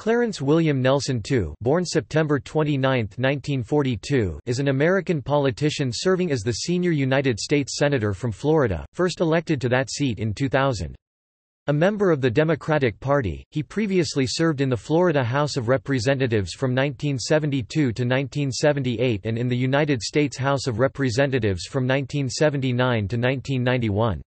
Clarence William Nelson II born September 29, 1942, is an American politician serving as the senior United States Senator from Florida, first elected to that seat in 2000. A member of the Democratic Party, he previously served in the Florida House of Representatives from 1972 to 1978 and in the United States House of Representatives from 1979 to 1991.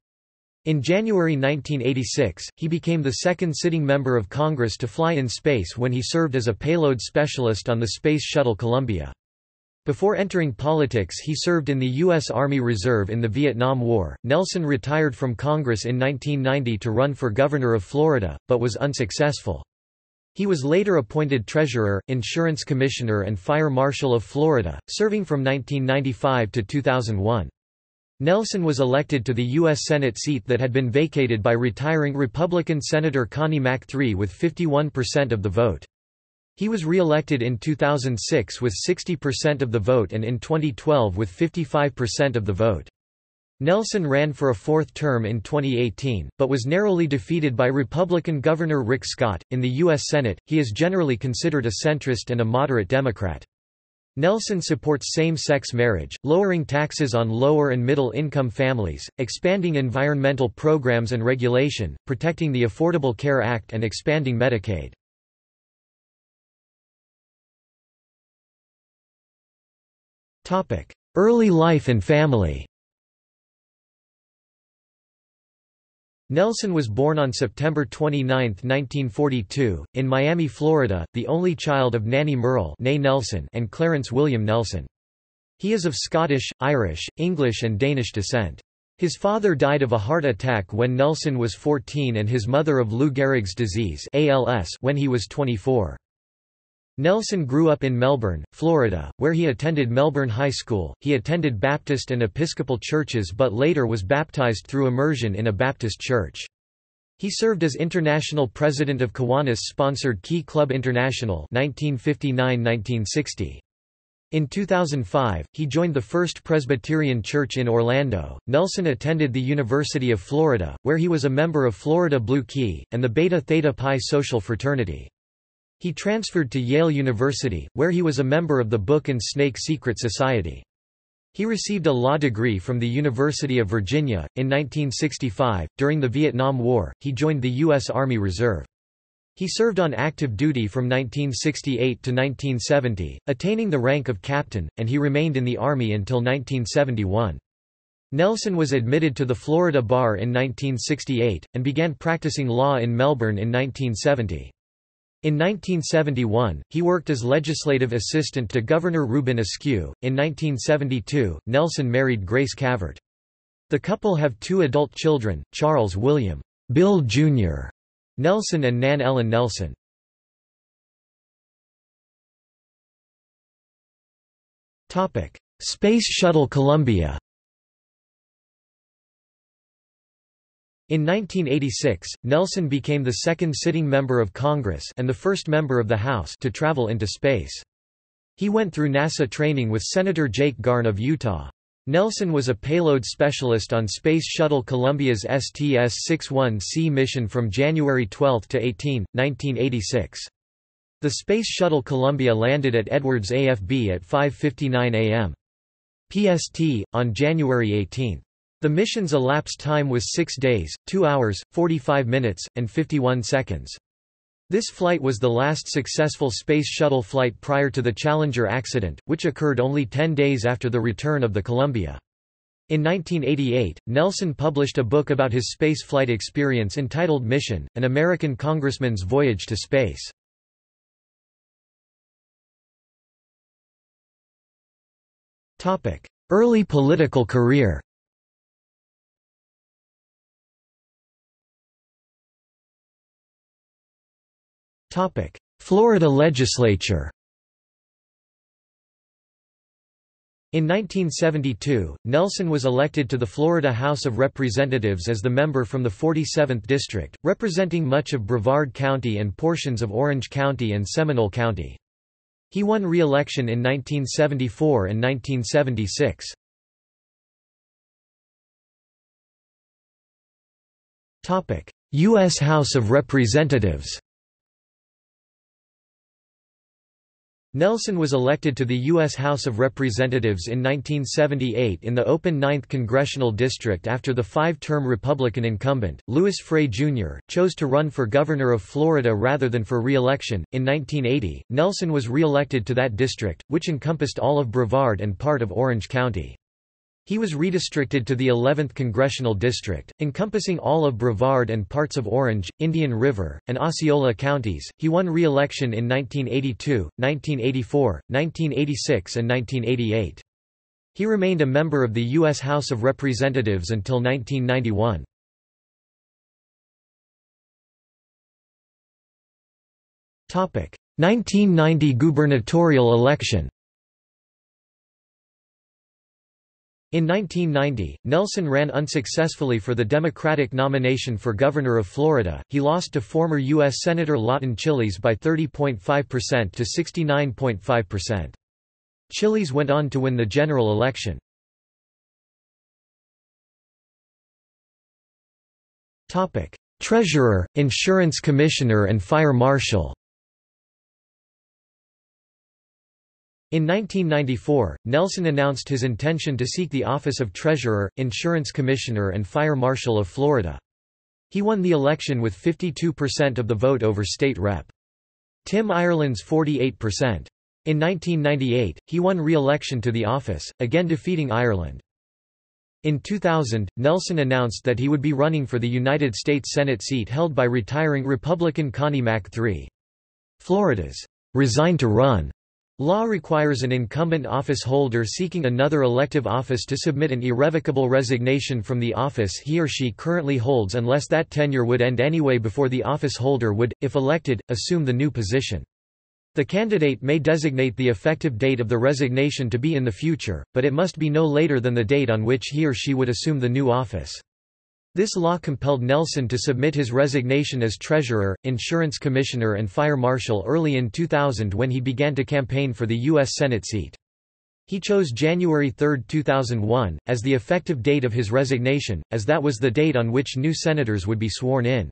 In January 1986, he became the second sitting member of Congress to fly in space when he served as a payload specialist on the Space Shuttle Columbia. Before entering politics he served in the U.S. Army Reserve in the Vietnam War. Nelson retired from Congress in 1990 to run for governor of Florida, but was unsuccessful. He was later appointed Treasurer, Insurance Commissioner and Fire Marshal of Florida, serving from 1995 to 2001. Nelson was elected to the U.S. Senate seat that had been vacated by retiring Republican Senator Connie Mack III with 51% of the vote. He was re-elected in 2006 with 60% of the vote and in 2012 with 55% of the vote. Nelson ran for a fourth term in 2018, but was narrowly defeated by Republican Governor Rick Scott. In the U.S. Senate, he is generally considered a centrist and a moderate Democrat. Nelson supports same-sex marriage, lowering taxes on lower and middle-income families, expanding environmental programs and regulation, protecting the Affordable Care Act and expanding Medicaid. Early life and family Nelson was born on September 29, 1942, in Miami, Florida, the only child of Nannie Merle Nelson and Clarence William Nelson. He is of Scottish, Irish, English and Danish descent. His father died of a heart attack when Nelson was 14 and his mother of Lou Gehrig's disease ALS when he was 24. Nelson grew up in Melbourne, Florida, where he attended Melbourne High School. He attended Baptist and Episcopal churches but later was baptized through immersion in a Baptist church. He served as international president of Kiwanis-sponsored Key Club International 1959-1960. In 2005, he joined the First Presbyterian Church in Orlando. Nelson attended the University of Florida, where he was a member of Florida Blue Key, and the Beta Theta Pi social fraternity. He transferred to Yale University, where he was a member of the Book and Snake Secret Society. He received a law degree from the University of Virginia. In 1965, during the Vietnam War, he joined the U.S. Army Reserve. He served on active duty from 1968 to 1970, attaining the rank of captain, and he remained in the Army until 1971. Nelson was admitted to the Florida Bar in 1968, and began practicing law in Melbourne in 1970. In 1971, he worked as legislative assistant to Governor Reuben Askew. In 1972, Nelson married Grace Cavert. The couple have two adult children, Charles William Bill Jr. Nelson and Nan Ellen Nelson. Space Shuttle Columbia In 1986, Nelson became the second sitting member of Congress and the first member of the House to travel into space. He went through NASA training with Senator Jake Garn of Utah. Nelson was a payload specialist on Space Shuttle Columbia's STS-61C mission from January 12 to 18, 1986. The Space Shuttle Columbia landed at Edwards AFB at 5.59 am. PST, on January 18. The mission's elapsed time was 6 days, 2 hours, 45 minutes, and 51 seconds. This flight was the last successful Space Shuttle flight prior to the Challenger accident, which occurred only 10 days after the return of the Columbia. In 1988, Nelson published a book about his space flight experience entitled Mission, An American Congressman's Voyage to Space. Early political career Florida legislature In 1972, Nelson was elected to the Florida House of Representatives as the member from the 47th District, representing much of Brevard County and portions of Orange County and Seminole County. He won re-election in 1974 and 1976. U.S. House of Representatives Nelson was elected to the U.S. House of Representatives in 1978 in the open 9th Congressional District after the five-term Republican incumbent, Louis Frey Jr., chose to run for governor of Florida rather than for re-election. In 1980, Nelson was re-elected to that district, which encompassed all of Brevard and part of Orange County. He was redistricted to the 11th Congressional District, encompassing all of Brevard and parts of Orange, Indian River, and Osceola counties. He won re-election in 1982, 1984, 1986 and 1988. He remained a member of the U.S. House of Representatives until 1991. Topic: 1990 gubernatorial election. In 1990, Nelson ran unsuccessfully for the Democratic nomination for governor of Florida. He lost to former U.S. Senator Lawton Chiles by 30.5% to 69.5%. Chiles went on to win the general election. Treasurer, Insurance Commissioner and Fire Marshal In 1994, Nelson announced his intention to seek the office of Treasurer, Insurance Commissioner and Fire Marshal of Florida. He won the election with 52% of the vote over State Rep. Tim Ireland's 48%. In 1998, he won re-election to the office, again defeating Ireland. In 2000, Nelson announced that he would be running for the United States Senate seat held by retiring Republican Connie Mack III. Florida's resigned to Run' Law requires an incumbent office holder seeking another elective office to submit an irrevocable resignation from the office he or she currently holds unless that tenure would end anyway before the office holder would, if elected, assume the new position. The candidate may designate the effective date of the resignation to be in the future, but it must be no later than the date on which he or she would assume the new office. This law compelled Nelson to submit his resignation as Treasurer, Insurance Commissioner and Fire Marshal early in 2000 when he began to campaign for the U.S. Senate seat. He chose January 3, 2001, as the effective date of his resignation, as that was the date on which new senators would be sworn in.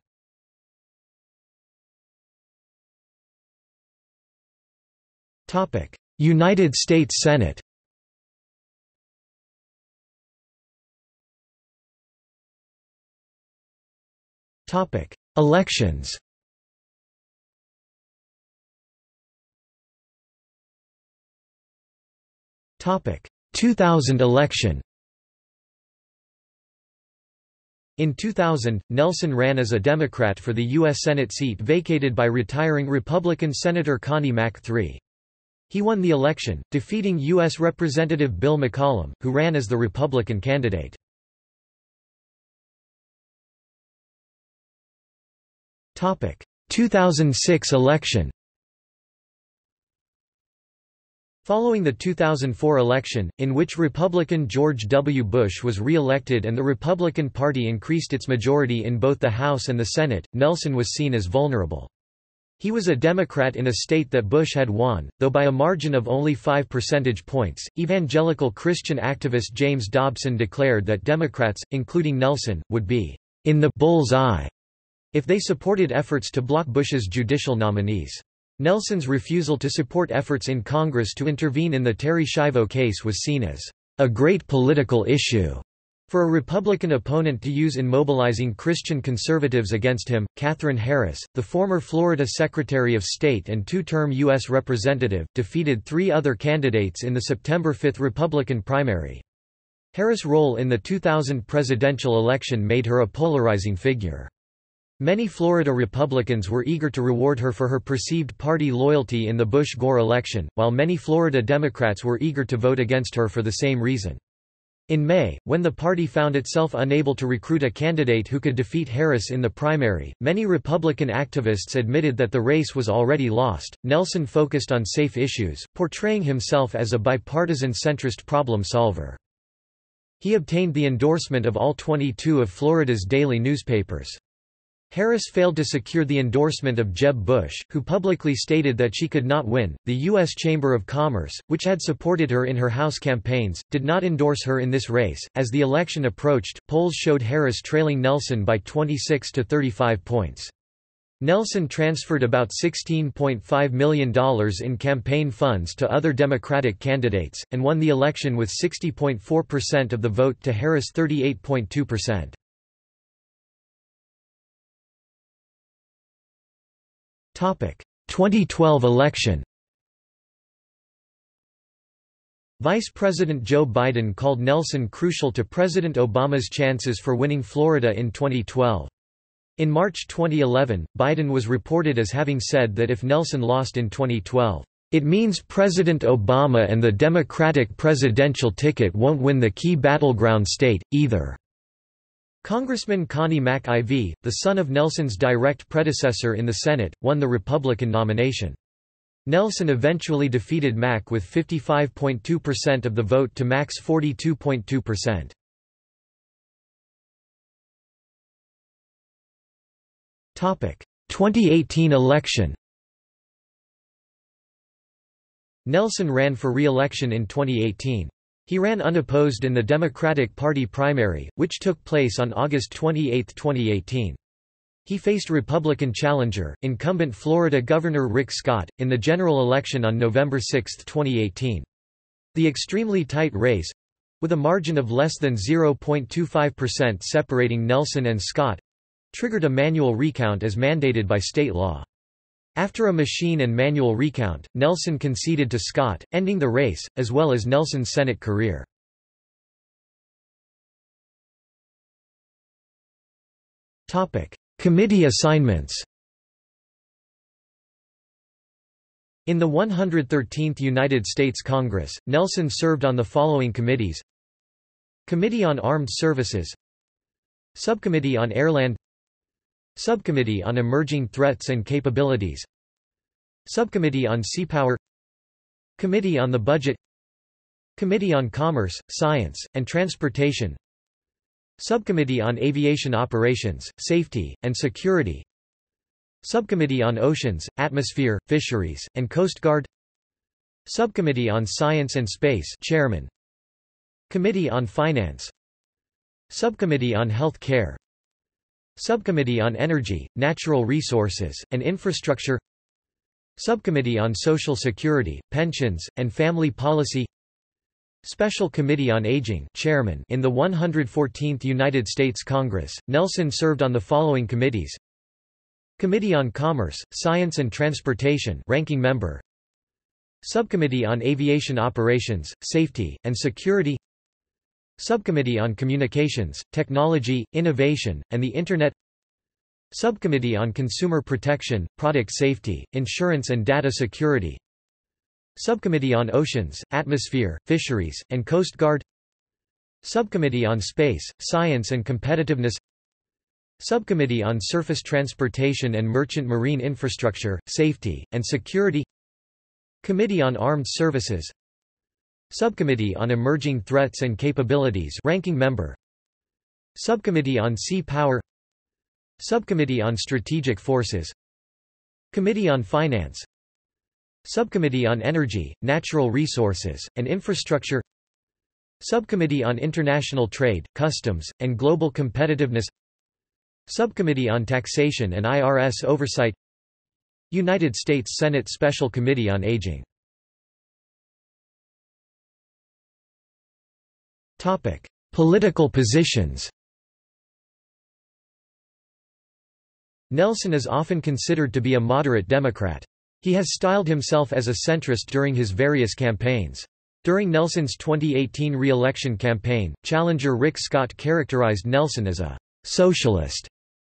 United States Senate Topic: Elections. Topic: 2000 election. In 2000, Nelson ran as a Democrat for the U.S. Senate seat vacated by retiring Republican Senator Connie Mack III. He won the election, defeating U.S. Representative Bill McCollum, who ran as the Republican candidate. 2006 election Following the 2004 election, in which Republican George W. Bush was re-elected and the Republican Party increased its majority in both the House and the Senate, Nelson was seen as vulnerable. He was a Democrat in a state that Bush had won, though by a margin of only 5 percentage points. Evangelical Christian activist James Dobson declared that Democrats, including Nelson, would be in the bull's eye if they supported efforts to block Bush's judicial nominees. Nelson's refusal to support efforts in Congress to intervene in the Terri Schiavo case was seen as a great political issue for a Republican opponent to use in mobilizing Christian conservatives against him, Katherine Harris, the former Florida Secretary of State and two-term U.S. Representative, defeated three other candidates in the September 5 Republican primary. Harris' role in the 2000 presidential election made her a polarizing figure. Many Florida Republicans were eager to reward her for her perceived party loyalty in the Bush-Gore election, while many Florida Democrats were eager to vote against her for the same reason. In May, when the party found itself unable to recruit a candidate who could defeat Harris in the primary, many Republican activists admitted that the race was already lost. Nelson focused on safe issues, portraying himself as a bipartisan centrist problem solver. He obtained the endorsement of all 22 of Florida's daily newspapers. Harris failed to secure the endorsement of Jeb Bush, who publicly stated that she could not win. The U.S. Chamber of Commerce, which had supported her in her House campaigns, did not endorse her in this race. As the election approached, polls showed Harris trailing Nelson by 26 to 35 points. Nelson transferred about $16.5 million in campaign funds to other Democratic candidates, and won the election with 60.4% of the vote to Harris' 38.2%. 2012 election Vice President Joe Biden called Nelson crucial to President Obama's chances for winning Florida in 2012. In March 2011, Biden was reported as having said that if Nelson lost in 2012, it means President Obama and the Democratic presidential ticket won't win the key battleground state, either. Congressman Connie Mack IV, the son of Nelson's direct predecessor in the Senate, won the Republican nomination. Nelson eventually defeated Mack with 55.2% of the vote to Mack's 42.2%. Topic: 2018 election. Nelson ran for re-election in 2018. He ran unopposed in the Democratic Party primary, which took place on August 28, 2018. He faced Republican challenger, incumbent Florida Governor Rick Scott, in the general election on November 6, 2018. The extremely tight race—with a margin of less than 0.25% separating Nelson and Scott—triggered a manual recount as mandated by state law. After a machine and manual recount, Nelson conceded to Scott, ending the race, as well as Nelson's Senate career. Committee assignments In the 113th United States Congress, Nelson served on the following committees. Committee on Armed Services. Subcommittee on Airland Subcommittee on Emerging Threats and Capabilities. Subcommittee on Seapower Committee on the Budget. Committee on Commerce, Science, and Transportation. Subcommittee on Aviation Operations, Safety, and Security. Subcommittee on Oceans, Atmosphere, Fisheries, and Coast Guard. Subcommittee on Science and Space Chairman. Committee on Finance. Subcommittee on Health Care Subcommittee on Energy, Natural Resources, and Infrastructure Subcommittee on Social Security, Pensions, and Family Policy Special Committee on Aging chairman in the 114th United States Congress, Nelson served on the following committees. Committee on Commerce, Science and Transportation ranking member. Subcommittee on Aviation Operations, Safety, and Security Subcommittee on Communications, Technology, Innovation, and the Internet. Subcommittee on Consumer Protection, Product Safety, Insurance and Data Security. Subcommittee on Oceans, Atmosphere, Fisheries, and Coast Guard. Subcommittee on Space, Science and Competitiveness. Subcommittee on Surface Transportation and Merchant Marine Infrastructure, Safety, and Security. Committee on Armed Services Subcommittee on Emerging Threats and Capabilities ranking member. Subcommittee on Sea Power. Subcommittee on Strategic Forces. Committee on Finance. Subcommittee on Energy, Natural Resources, and Infrastructure. Subcommittee on International Trade, Customs, and Global Competitiveness. Subcommittee on Taxation and IRS Oversight. United States Senate Special Committee on Aging Topic: Political positions. Nelson is often considered to be a moderate Democrat. He has styled himself as a centrist during his various campaigns. During Nelson's 2018 re-election campaign, challenger Rick Scott characterized Nelson as a socialist.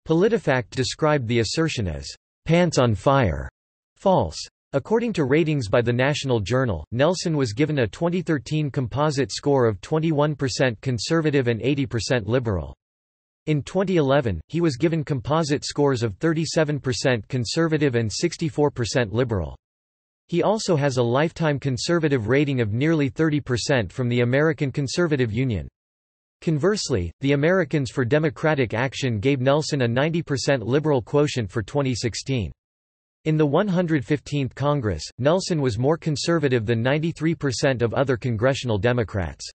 PolitiFact described the assertion as pants on fire. False. According to ratings by the National Journal, Nelson was given a 2013 composite score of 21% conservative and 80% liberal. In 2011, he was given composite scores of 37% conservative and 64% liberal. He also has a lifetime conservative rating of nearly 30% from the American Conservative Union. Conversely, the Americans for Democratic Action gave Nelson a 90% liberal quotient for 2016. In the 115th Congress, Nelson was more conservative than 93% of other congressional Democrats.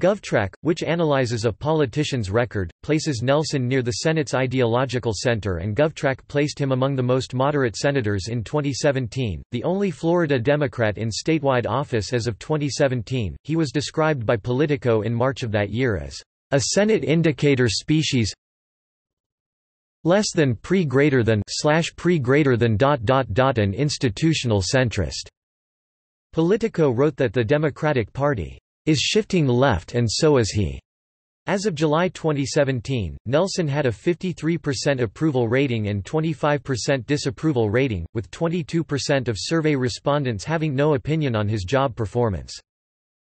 GovTrack, which analyzes a politician's record, places Nelson near the Senate's ideological center and GovTrack placed him among the most moderate senators in 2017, the only Florida Democrat in statewide office as of 2017. He was described by Politico in March of that year as a Senate indicator species less than pre greater than slash pre greater than dot dot dot an institutional centrist. Politico wrote that the Democratic Party is shifting left and so is he. As of July 2017, Nelson had a 53% approval rating and 25% disapproval rating, with 22% of survey respondents having no opinion on his job performance.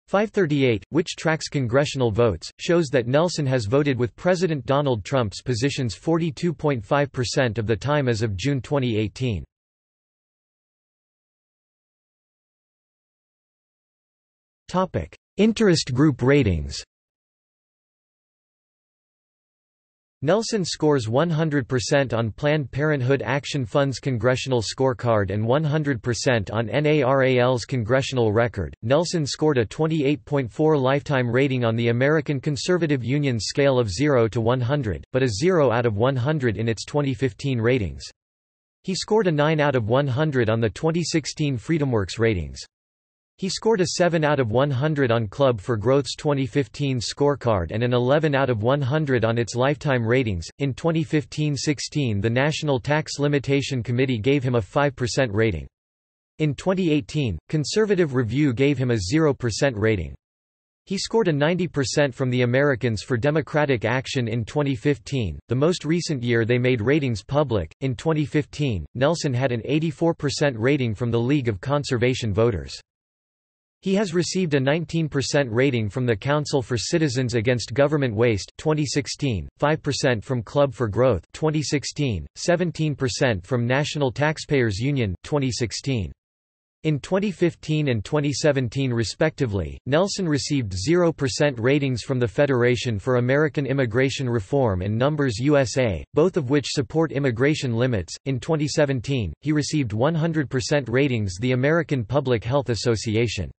538, which tracks congressional votes, shows that Nelson has voted with President Donald Trump's positions 42.5% of the time as of June 2018. Topic: Interest group ratings Nelson scores 100% on Planned Parenthood Action Fund's Congressional Scorecard and 100% on NARAL's Congressional Record. Nelson scored a 28.4 lifetime rating on the American Conservative Union's scale of 0 to 100, but a 0 out of 100 in its 2015 ratings. He scored a 9 out of 100 on the 2016 FreedomWorks ratings. He scored a 7 out of 100 on Club for Growth's 2015 scorecard and an 11 out of 100 on its lifetime ratings. In 2015-16, the National Tax Limitation Committee gave him a 5% rating. In 2018, Conservative Review gave him a 0% rating. He scored a 90% from the Americans for Democratic Action in 2015, the most recent year they made ratings public. In 2015, Nelson had an 84% rating from the League of Conservation Voters. He has received a 19% rating from the Council for Citizens Against Government Waste 2016, 5% from Club for Growth 2016, 17% from National Taxpayers Union 2016. In 2015 and 2017 respectively, Nelson received 0% ratings from the Federation for American Immigration Reform and Numbers USA, both of which support immigration limits. In 2017, he received 100% ratings the American Public Health Association.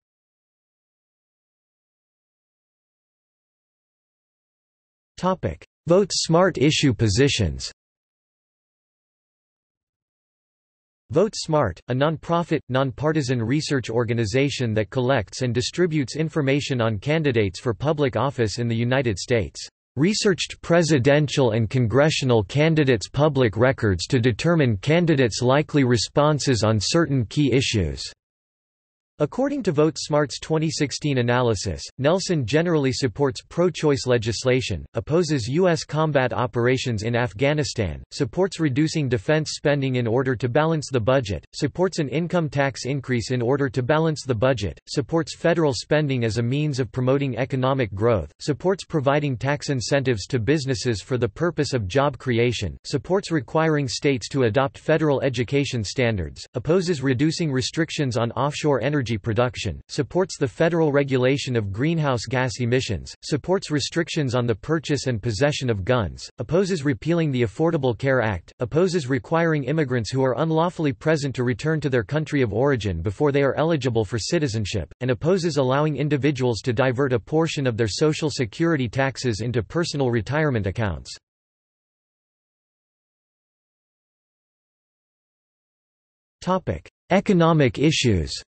Vote Smart issue positions. Vote Smart, a non-profit, non-partisan research organization that collects and distributes information on candidates for public office in the United States, researched presidential and congressional candidates' public records to determine candidates' likely responses on certain key issues. According to VoteSmart's 2016 analysis, Nelson generally supports pro-choice legislation, opposes U.S. combat operations in Afghanistan, supports reducing defense spending in order to balance the budget, supports an income tax increase in order to balance the budget, supports federal spending as a means of promoting economic growth, supports providing tax incentives to businesses for the purpose of job creation, supports requiring states to adopt federal education standards, opposes reducing restrictions on offshore energy energy production, supports the federal regulation of greenhouse gas emissions, supports restrictions on the purchase and possession of guns, opposes repealing the Affordable Care Act, opposes requiring immigrants who are unlawfully present to return to their country of origin before they are eligible for citizenship, and opposes allowing individuals to divert a portion of their Social Security taxes into personal retirement accounts. Economic issues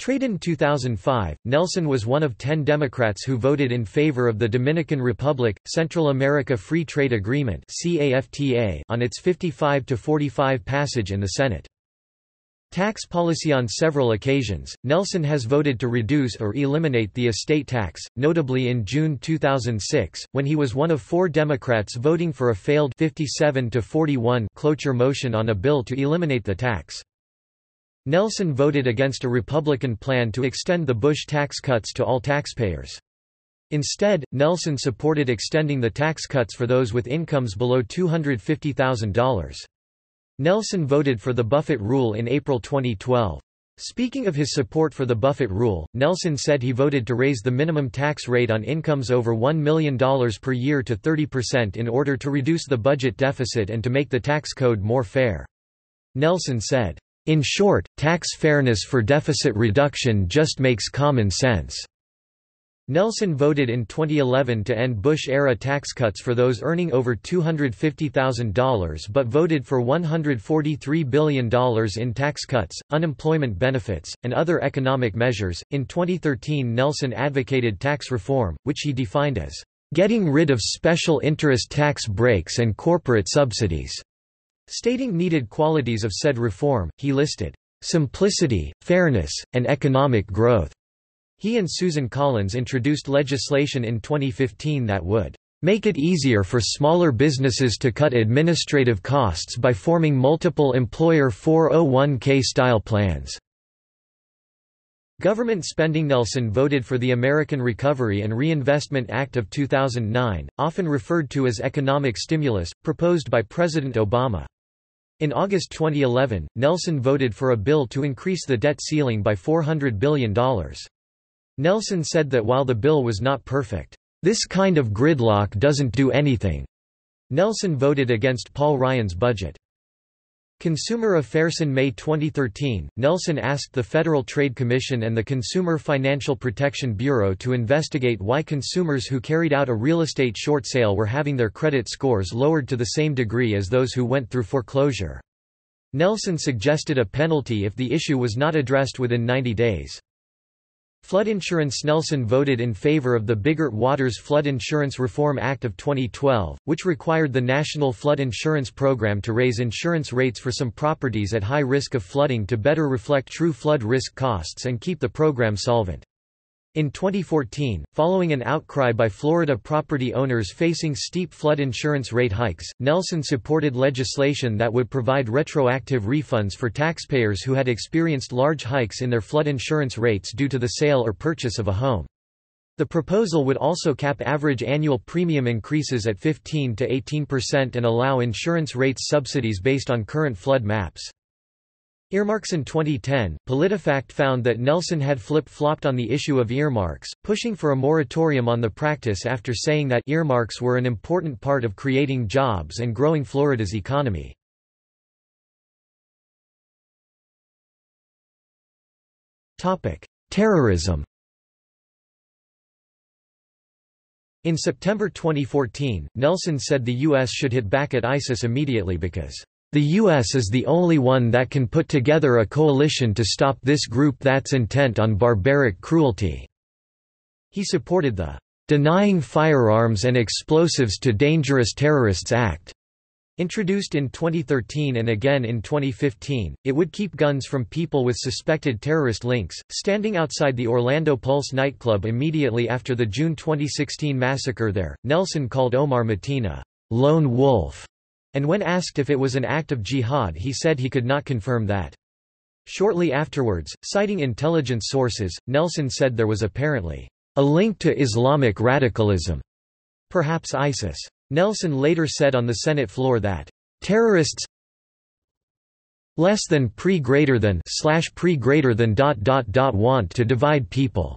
Trade in 2005, Nelson was one of ten Democrats who voted in favor of the Dominican Republic, Central America Free Trade Agreement on its 55-45 passage in the Senate. Tax policy On several occasions, Nelson has voted to reduce or eliminate the estate tax, notably in June 2006, when he was one of four Democrats voting for a failed 57-41 cloture motion on a bill to eliminate the tax. Nelson voted against a Republican plan to extend the Bush tax cuts to all taxpayers. Instead, Nelson supported extending the tax cuts for those with incomes below $250,000. Nelson voted for the Buffett rule in April 2012. Speaking of his support for the Buffett rule, Nelson said he voted to raise the minimum tax rate on incomes over $1 million per year to 30% in order to reduce the budget deficit and to make the tax code more fair. Nelson said, In short, tax fairness for deficit reduction just makes common sense. Nelson voted in 2011 to end Bush-era tax cuts for those earning over $250,000 but voted for $143 billion in tax cuts, unemployment benefits, and other economic measures. In 2013 Nelson advocated tax reform, which he defined as getting rid of special interest tax breaks and corporate subsidies. Stating needed qualities of said reform, he listed simplicity, fairness, and economic growth. He and Susan Collins introduced legislation in 2015 that would make it easier for smaller businesses to cut administrative costs by forming multiple employer 401k-style plans. Government spending Nelson voted for the American Recovery and Reinvestment Act of 2009, often referred to as economic stimulus, proposed by President Obama. In August 2011, Nelson voted for a bill to increase the debt ceiling by $400 billion. Nelson said that while the bill was not perfect, "...this kind of gridlock doesn't do anything." Nelson voted against Paul Ryan's budget. Consumer Affairs in May 2013, Nelson asked the Federal Trade Commission and the Consumer Financial Protection Bureau to investigate why consumers who carried out a real estate short sale were having their credit scores lowered to the same degree as those who went through foreclosure. Nelson suggested a penalty if the issue was not addressed within 90 days. Flood insurance Nelson voted in favor of the Biggert-Waters Flood Insurance Reform Act of 2012, which required the National Flood Insurance Program to raise insurance rates for some properties at high risk of flooding to better reflect true flood risk costs and keep the program solvent. In 2014, following an outcry by Florida property owners facing steep flood insurance rate hikes, Nelson supported legislation that would provide retroactive refunds for taxpayers who had experienced large hikes in their flood insurance rates due to the sale or purchase of a home. The proposal would also cap average annual premium increases at 15 to 18% and allow insurance rates subsidies based on current flood maps. Earmarks in 2010, PolitiFact found that Nelson had flip-flopped on the issue of earmarks, pushing for a moratorium on the practice after saying that earmarks were an important part of creating jobs and growing Florida's economy. Terrorism In September 2014, Nelson said the U.S. should hit back at ISIS immediately because the U.S. is the only one that can put together a coalition to stop this group that's intent on barbaric cruelty." He supported the "'Denying Firearms and Explosives to Dangerous Terrorists Act' Introduced in 2013 and again in 2015, it would keep guns from people with suspected terrorist links. Standing outside the Orlando Pulse nightclub immediately after the June 2016 massacre there, Nelson called Omar Mateen a lone wolf and when asked if it was an act of jihad he said he could not confirm that. Shortly afterwards, citing intelligence sources, Nelson said there was apparently a link to Islamic radicalism, perhaps ISIS. Nelson later said on the Senate floor that terrorists less than pre greater than slash pre greater than dot dot dot want to divide people,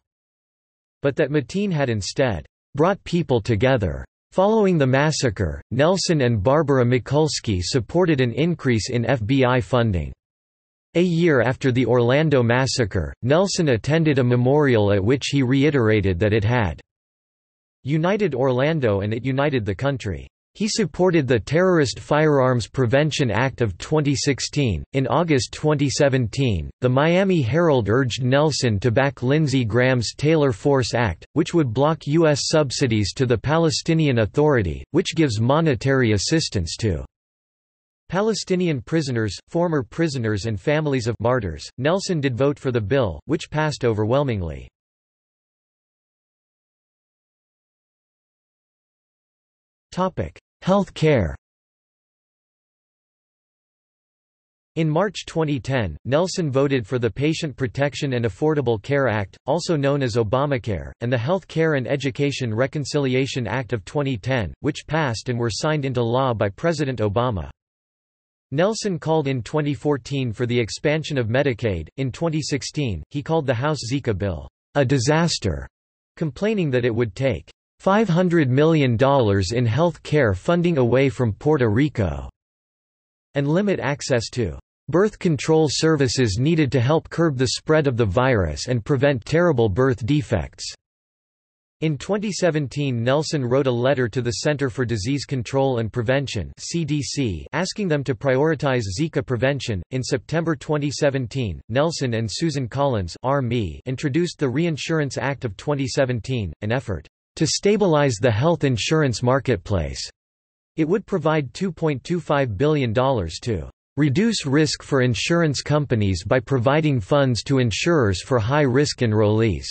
but that Mateen had instead brought people together. Following the massacre, Nelson and Barbara Mikulski supported an increase in FBI funding. A year after the Orlando massacre, Nelson attended a memorial at which he reiterated that it had united Orlando and it united the country. He supported the Terrorist Firearms Prevention Act of 2016. In August 2017, the Miami Herald urged Nelson to back Lindsey Graham's Taylor Force Act, which would block U.S. subsidies to the Palestinian Authority, which gives monetary assistance to Palestinian prisoners, former prisoners, and families of martyrs. Nelson did vote for the bill, which passed overwhelmingly. Health care In March 2010, Nelson voted for the Patient Protection and Affordable Care Act, also known as Obamacare, and the Health Care and Education Reconciliation Act of 2010, which passed and were signed into law by President Obama. Nelson called in 2014 for the expansion of Medicaid. In 2016, he called the House Zika bill a disaster, complaining that it would take $500 million in health care funding away from Puerto Rico, and limit access to birth control services needed to help curb the spread of the virus and prevent terrible birth defects. In 2017 Nelson wrote a letter to the Center for Disease Control and Prevention (CDC) asking them to prioritize Zika prevention. In September 2017, Nelson and Susan Collins introduced the Reinsurance Act of 2017, an effort to stabilize the health insurance marketplace. It would provide $2.25 billion to reduce risk for insurance companies by providing funds to insurers for high-risk enrollees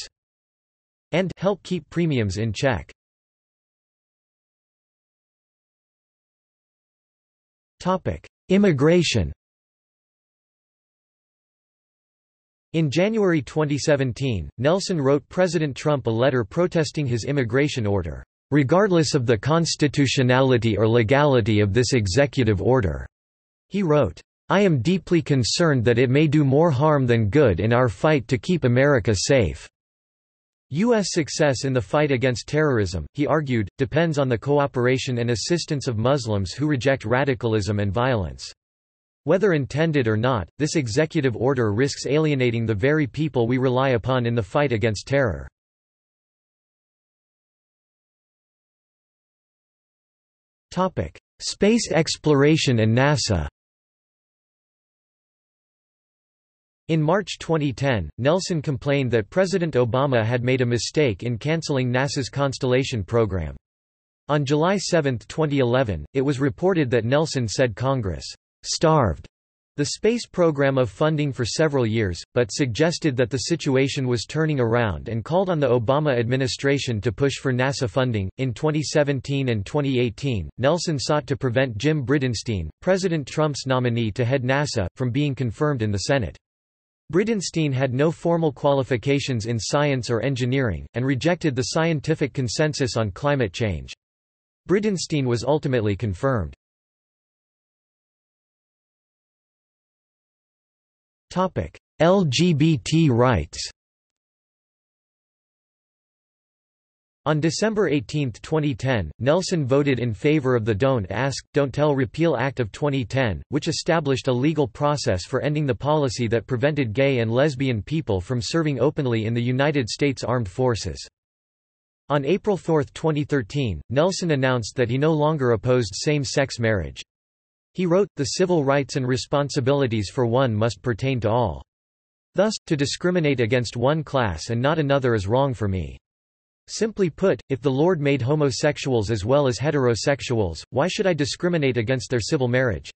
and help keep premiums in check. Immigration. In January 2017, Nelson wrote President Trump a letter protesting his immigration order, regardless of the constitutionality or legality of this executive order. He wrote, I am deeply concerned that it may do more harm than good in our fight to keep America safe. U.S. success in the fight against terrorism, he argued, depends on the cooperation and assistance of Muslims who reject radicalism and violence. Whether intended or not, this executive order risks alienating the very people we rely upon in the fight against terror. Space exploration and NASA In March 2010, Nelson complained that President Obama had made a mistake in canceling NASA's Constellation program. On July 7, 2011, it was reported that Nelson said Congress starved the space program of funding for several years, but suggested that the situation was turning around and called on the Obama administration to push for NASA funding. In 2017 and 2018, Nelson sought to prevent Jim Bridenstine, President Trump's nominee to head NASA, from being confirmed in the Senate. Bridenstine had no formal qualifications in science or engineering, and rejected the scientific consensus on climate change. Bridenstine was ultimately confirmed. LGBT rights On December 18, 2010, Nelson voted in favor of the Don't Ask, Don't Tell Repeal Act of 2010, which established a legal process for ending the policy that prevented gay and lesbian people from serving openly in the United States Armed Forces. On April 4, 2013, Nelson announced that he no longer opposed same-sex marriage. He wrote, the civil rights and responsibilities for one must pertain to all. Thus, to discriminate against one class and not another is wrong for me. Simply put, if the Lord made homosexuals as well as heterosexuals, why should I discriminate against their civil marriage?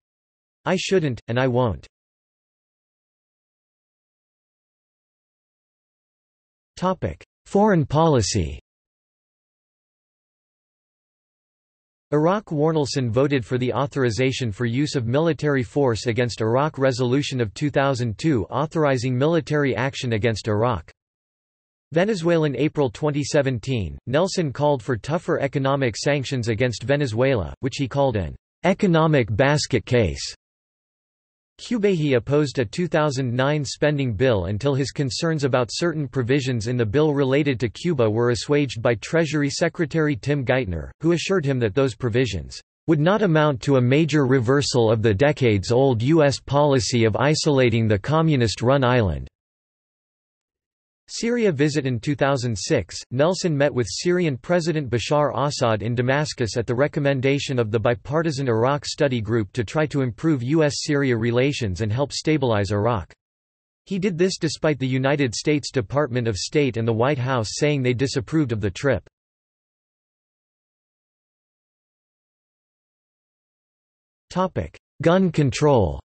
I shouldn't, and I won't. Foreign policy Iraq War Nelson voted for the authorization for use of military force against Iraq Resolution of 2002 authorizing military action against Iraq. Venezuelan April 2017, Nelson called for tougher economic sanctions against Venezuela, which he called an economic basket case. Cubahy opposed a 2009 spending bill until his concerns about certain provisions in the bill related to Cuba were assuaged by Treasury Secretary Tim Geithner, who assured him that those provisions would not amount to a major reversal of the decades-old U.S. policy of isolating the communist-run island. Syria visit In 2006, Nelson met with Syrian President Bashar Assad in Damascus at the recommendation of the bipartisan Iraq Study Group to try to improve U.S.-Syria relations and help stabilize Iraq. He did this despite the United States Department of State and the White House saying they disapproved of the trip. Gun control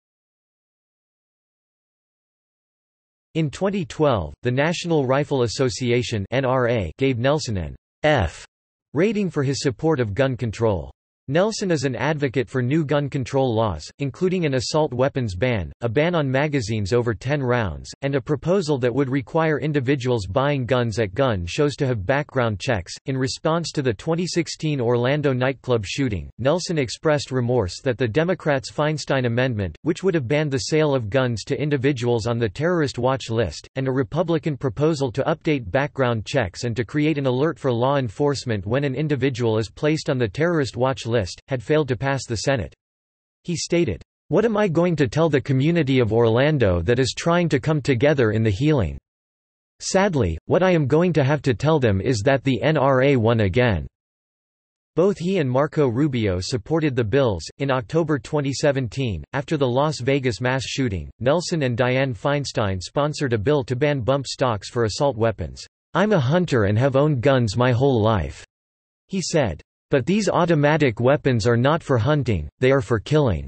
In 2012, the National Rifle Association (NRA) gave Nelson an F rating for his support of gun control. Nelson is an advocate for new gun control laws, including an assault weapons ban, a ban on magazines over 10 rounds, and a proposal that would require individuals buying guns at gun shows to have background checks. In response to the 2016 Orlando nightclub shooting, Nelson expressed remorse that the Democrats' Feinstein Amendment, which would have banned the sale of guns to individuals on the terrorist watch list, and a Republican proposal to update background checks and to create an alert for law enforcement when an individual is placed on the terrorist watch list list, had failed to pass the Senate. He stated, What am I going to tell the community of Orlando that is trying to come together in the healing? Sadly, what I am going to have to tell them is that the NRA won again. Both he and Marco Rubio supported the bills. In October 2017, after the Las Vegas mass shooting, Nelson and Dianne Feinstein sponsored a bill to ban bump stocks for assault weapons. I'm a hunter and have owned guns my whole life, he said. But these automatic weapons are not for hunting, they are for killing.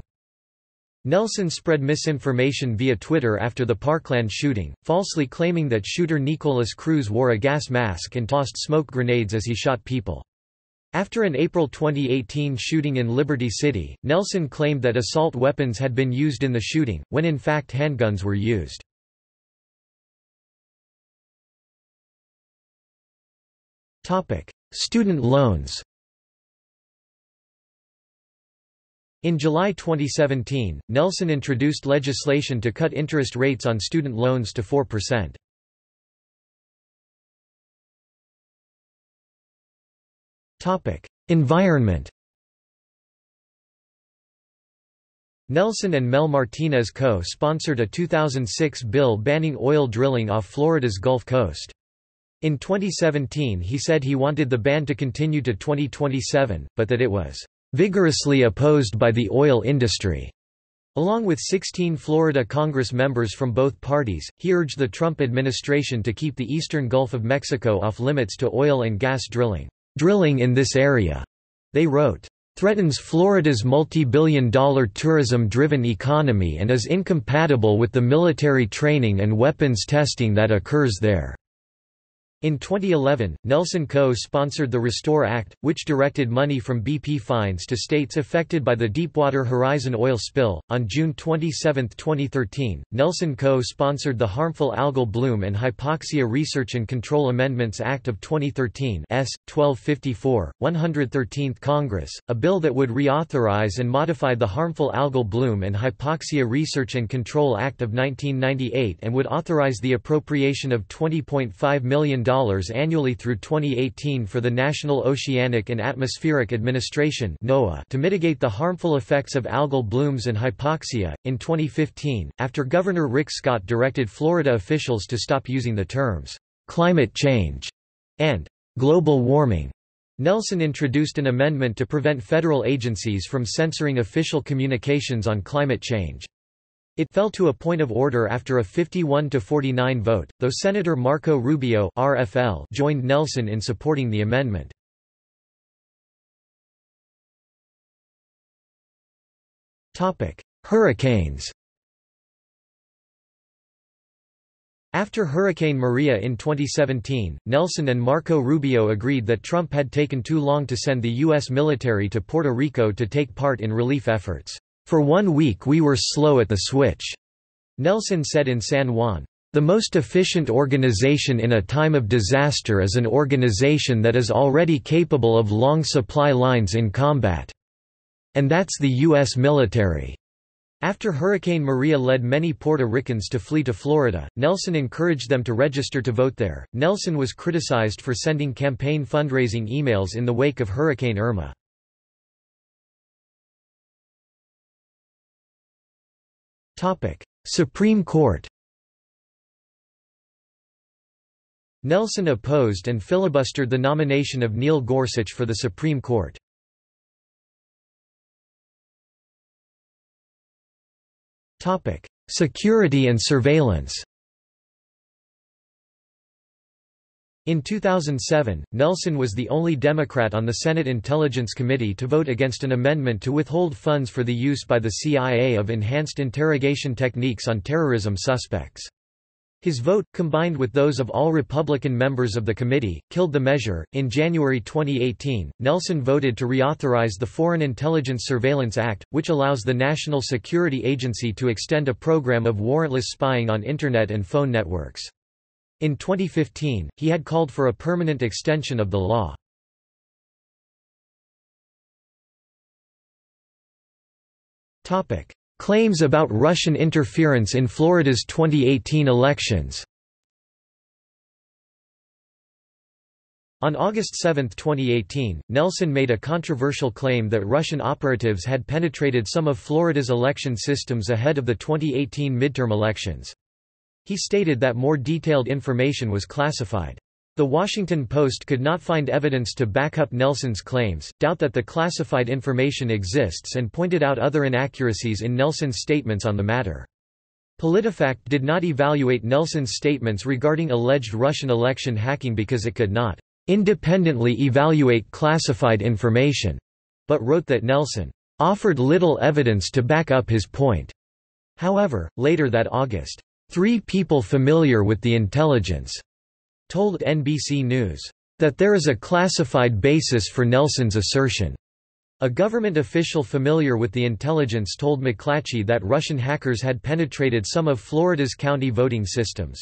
Nelson spread misinformation via Twitter after the Parkland shooting, falsely claiming that shooter Nikolas Cruz wore a gas mask and tossed smoke grenades as he shot people. After an April 2018 shooting in Liberty City, Nelson claimed that assault weapons had been used in the shooting, when in fact handguns were used. Student loans In July 2017, Nelson introduced legislation to cut interest rates on student loans to 4%. Topic: Environment. Nelson and Mel Martinez co-sponsored a 2006 bill banning oil drilling off Florida's Gulf Coast. In 2017 he said he wanted the ban to continue to 2027, but that it was vigorously opposed by the oil industry. Along with 16 Florida Congress members from both parties, he urged the Trump administration to keep the eastern Gulf of Mexico off limits to oil and gas drilling. Drilling in this area, they wrote, threatens Florida's multi-billion dollar tourism-driven economy and is incompatible with the military training and weapons testing that occurs there. In 2011, Nelson co-sponsored the Restore Act, which directed money from BP fines to states affected by the Deepwater Horizon oil spill. On June 27, 2013, Nelson co-sponsored the Harmful Algal Bloom and Hypoxia Research and Control Amendments Act of 2013 S. 1254, 113th Congress, a bill that would reauthorize and modify the Harmful Algal Bloom and Hypoxia Research and Control Act of 1998 and would authorize the appropriation of $20.5 million annually through 2018 for the National Oceanic and Atmospheric Administration (NOAA) to mitigate the harmful effects of algal blooms and hypoxia. In 2015, after Governor Rick Scott directed Florida officials to stop using the terms climate change and global warming, Nelson introduced an amendment to prevent federal agencies from censoring official communications on climate change. It fell to a point of order after a 51 to 49 vote, though Senator Marco Rubio (RFL) joined Nelson in supporting the amendment. Hurricanes. After Hurricane Maria in 2017, Nelson and Marco Rubio agreed that Trump had taken too long to send the U.S. military to Puerto Rico to take part in relief efforts. For one week we were slow at the switch, Nelson said in San Juan. The most efficient organization in a time of disaster is an organization that is already capable of long supply lines in combat. And that's the U.S. military. After Hurricane Maria led many Puerto Ricans to flee to Florida, Nelson encouraged them to register to vote there. Nelson was criticized for sending campaign fundraising emails in the wake of Hurricane Irma. Supreme Court Nelson opposed and filibustered the nomination of Neil Gorsuch for the Supreme Court. Security and surveillance In 2007, Nelson was the only Democrat on the Senate Intelligence Committee to vote against an amendment to withhold funds for the use by the CIA of enhanced interrogation techniques on terrorism suspects. His vote, combined with those of all Republican members of the committee, killed the measure. In January 2018, Nelson voted to reauthorize the Foreign Intelligence Surveillance Act, which allows the National Security Agency to extend a program of warrantless spying on Internet and phone networks. In 2015, he had called for a permanent extension of the law. Claims about Russian interference in Florida's 2018 elections On August 7, 2018, Nelson made a controversial claim that Russian operatives had penetrated some of Florida's election systems ahead of the 2018 midterm elections. He stated that more detailed information was classified. The Washington Post could not find evidence to back up Nelson's claims, doubt that the classified information exists and pointed out other inaccuracies in Nelson's statements on the matter. PolitiFact did not evaluate Nelson's statements regarding alleged Russian election hacking because it could not independently evaluate classified information, but wrote that Nelson offered little evidence to back up his point. However, later that August, three people familiar with the intelligence told NBC News that there is a classified basis for Nelson's assertion. A government official familiar with the intelligence told McClatchy that Russian hackers had penetrated some of Florida's county voting systems.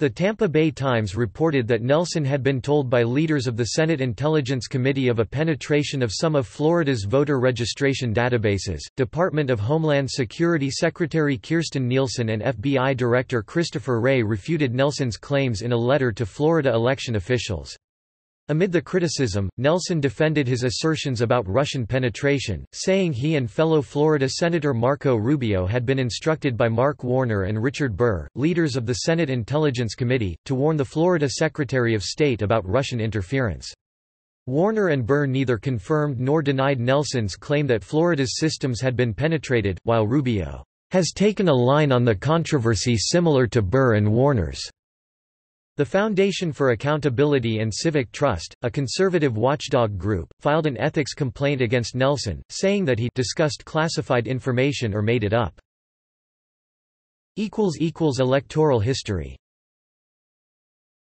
The Tampa Bay Times reported that Nelson had been told by leaders of the Senate Intelligence Committee of a penetration of some of Florida's voter registration databases. Department of Homeland Security Secretary Kirstjen Nielsen and FBI Director Christopher Wray refuted Nelson's claims in a letter to Florida election officials. Amid the criticism, Nelson defended his assertions about Russian penetration, saying he and fellow Florida Senator Marco Rubio had been instructed by Mark Warner and Richard Burr, leaders of the Senate Intelligence Committee, to warn the Florida Secretary of State about Russian interference. Warner and Burr neither confirmed nor denied Nelson's claim that Florida's systems had been penetrated, while Rubio has taken a line on the controversy similar to Burr and Warner's. The Foundation for Accountability and Civic Trust, a conservative watchdog group, filed an ethics complaint against Nelson, saying that he discussed classified information or made it up. Electoral history